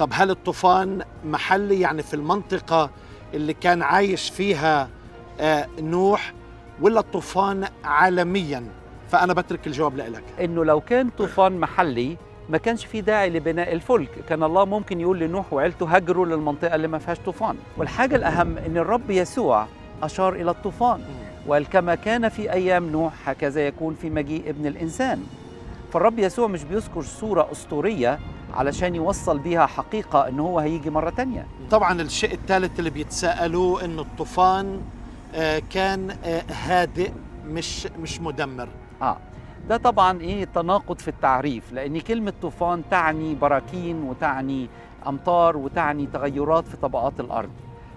طب هل الطوفان محلي يعني في المنطقة اللي كان عايش فيها آه، نوح ولا الطوفان عالميا؟ فأنا بترك الجواب لك إنه لو كان طوفان محلي ما كانش في داعي لبناء الفلك. كان الله ممكن يقول لنوح وعيلته هجروا للمنطقة اللي ما فيهاش طوفان. والحاجة الأهم إن الرب يسوع أشار إلى الطوفان. وقال كما كان في أيام نوح هكذا يكون في مجيء ابن الإنسان. فالرب يسوع مش بيذكر صورة أسطورية علشان يوصل بيها حقيقة إن هو هيجي مرة تانية. طبعا الشيء الثالث اللي بيتساءلوه انه الطوفان آه، كان آه، هادئ مش مش مدمر. آه. ده طبعا إيه تناقض في التعريف لأن كلمة طوفان تعني براكين وتعني أمطار وتعني تغيرات في طبقات الأرض.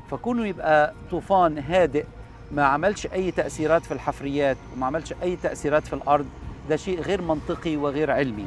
فكونه يبقى طوفان هادئ ما عملش أي تأثيرات في الحفريات وما عملش أي تأثيرات في الأرض ده شيء غير منطقي وغير علمي.